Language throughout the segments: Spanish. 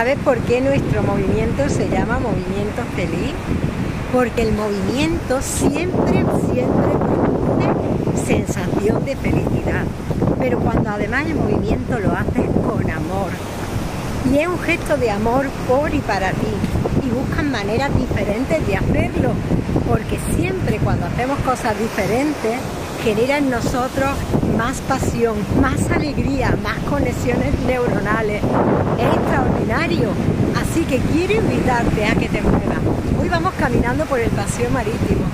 ¿Sabes por qué nuestro movimiento se llama movimiento feliz? Porque el movimiento siempre, siempre produce sensación de felicidad. Pero cuando además el movimiento lo haces con amor. Y es un gesto de amor por y para ti. Y buscan maneras diferentes de hacerlo. Porque siempre cuando hacemos cosas diferentes, genera en nosotros más pasión, más alegría, más conexiones neuronales. Es Así que quiero invitarte a que te muevas. Hoy vamos caminando por el paseo marítimo.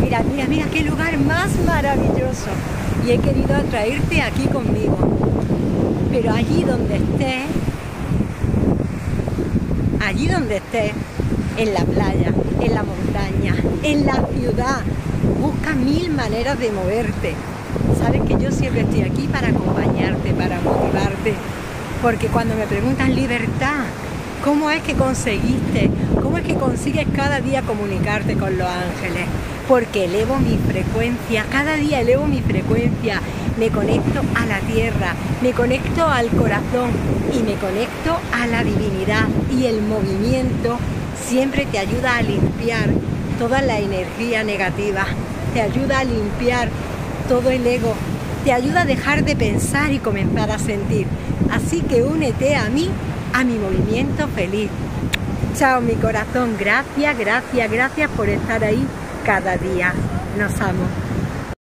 Mira, mira, mira qué lugar más maravilloso. Y he querido atraerte aquí conmigo. Pero allí donde estés, allí donde estés, en la playa, en la montaña, en la ciudad, busca mil maneras de moverte. Sabes que yo siempre estoy aquí para. Porque cuando me preguntan libertad, ¿cómo es que conseguiste? ¿Cómo es que consigues cada día comunicarte con los ángeles? Porque elevo mi frecuencia, cada día elevo mi frecuencia, me conecto a la tierra, me conecto al corazón y me conecto a la divinidad y el movimiento siempre te ayuda a limpiar toda la energía negativa, te ayuda a limpiar todo el ego, te ayuda a dejar de pensar y comenzar a sentir. Así que únete a mí, a mi movimiento feliz. Chao mi corazón, gracias, gracias, gracias por estar ahí cada día. Nos amo.